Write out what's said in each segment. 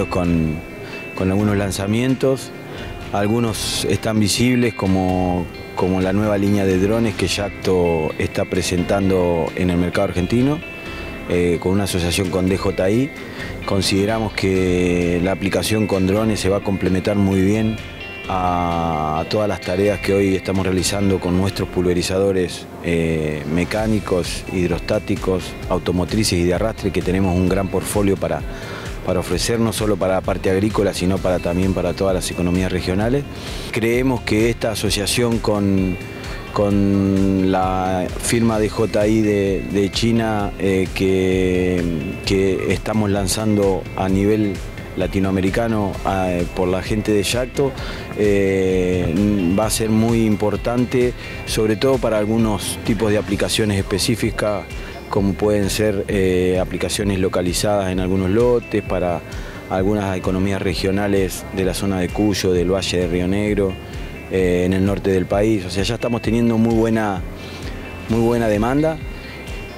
Con algunos lanzamientos. Algunos están visibles como, como la nueva línea de drones que Yacto está presentando en el mercado argentino, eh, con una asociación con DJI. Consideramos que la aplicación con drones se va a complementar muy bien a, todas las tareas que hoy estamos realizando con nuestros pulverizadores eh, mecánicos, hidrostáticos, automotrices y de arrastre, que tenemos un gran portfolio para, para ofrecer no solo para la parte agrícola, sino para, también para todas las economías regionales. Creemos que esta asociación con, con la firma de JI de, China eh, que, que estamos lanzando a nivel latinoamericano por la gente de Yacto eh, va a ser muy importante, sobre todo para algunos tipos de aplicaciones específicas, como pueden ser eh, aplicaciones localizadas en algunos lotes, para algunas economías regionales de la zona de Cuyo, del Valle de Río Negro, en el norte del país. O sea, ya estamos teniendo muy buena, muy buena demanda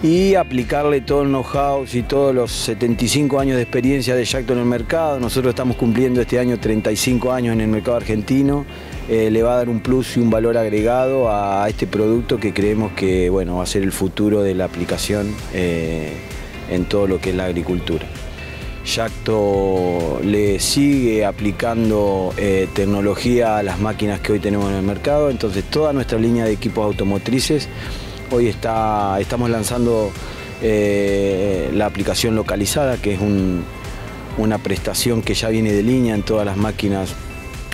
y aplicarle todo el know-how y todos los 75 años de experiencia de Yacto en el mercado. Nosotros estamos cumpliendo este año 35 años en el mercado argentino. Eh, le va a dar un plus y un valor agregado a este producto que creemos que bueno, va a ser el futuro de la aplicación eh, en todo lo que es la agricultura. Yacto le sigue aplicando eh, tecnología a las máquinas que hoy tenemos en el mercado, entonces toda nuestra línea de equipos automotrices Hoy está, estamos lanzando eh, la aplicación localizada, que es una prestación que ya viene de línea en todas las máquinas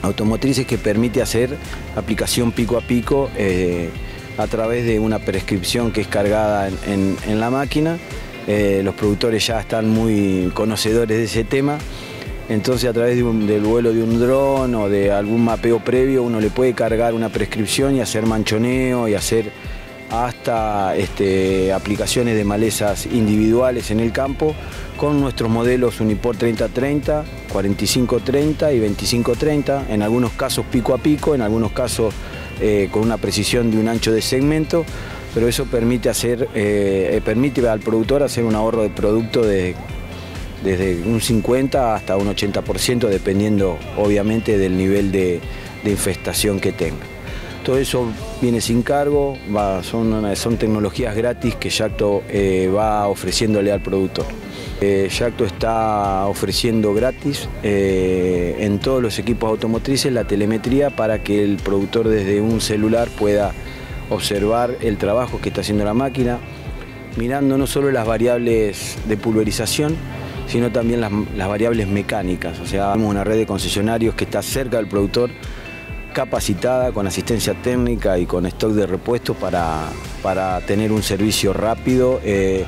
automotrices que permite hacer aplicación pico a pico eh, a través de una prescripción que es cargada en, la máquina. Eh, los productores ya están muy conocedores de ese tema. Entonces a través del vuelo de un dron o de algún mapeo previo uno le puede cargar una prescripción y hacer manchoneo y hacer hasta este, aplicaciones de malezas individuales en el campo con nuestros modelos Uniport 3030, 4530 y 2530, en algunos casos pico a pico, en algunos casos eh, con una precisión de un ancho de segmento, pero eso permite, hacer, eh, permite al productor hacer un ahorro de producto de, desde un 50 hasta un 80%, dependiendo obviamente del nivel de infestación que tenga. Todo eso viene sin cargo, son, tecnologías gratis que Yacto eh, va ofreciéndole al productor. Eh, Yacto está ofreciendo gratis eh, en todos los equipos automotrices la telemetría para que el productor desde un celular pueda observar el trabajo que está haciendo la máquina, mirando no solo las variables de pulverización, sino también las, las variables mecánicas. O sea, tenemos una red de concesionarios que está cerca del productor capacitada con asistencia técnica y con stock de repuestos para, para tener un servicio rápido. Eh,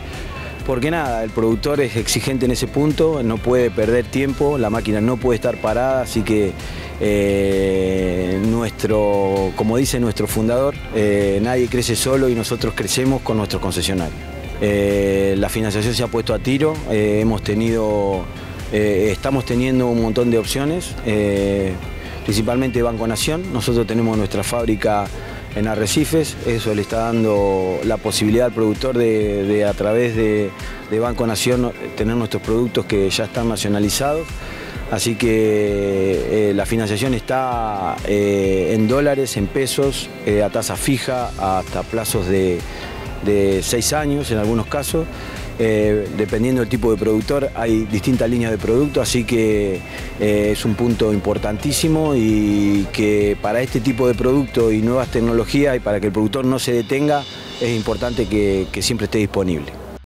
porque nada, el productor es exigente en ese punto, no puede perder tiempo, la máquina no puede estar parada, así que eh, nuestro, como dice nuestro fundador, eh, nadie crece solo y nosotros crecemos con nuestros concesionarios. la financiación se ha puesto a tiro, hemos tenido, estamos teniendo un montón de opciones principalmente Banco Nación. Nosotros tenemos nuestra fábrica en Arrecifes, eso le está dando la posibilidad al productor de, a través de, Banco Nación tener nuestros productos que ya están nacionalizados. Así que eh, la financiación está eh, en dólares, en pesos, eh, a tasa fija, hasta plazos de seis años en algunos casos. Eh, dependiendo del tipo de productor, hay distintas líneas de producto, así que eh, es un punto importantísimo y que para este tipo de producto y nuevas tecnologías y para que el productor no se detenga, es importante que siempre esté disponible.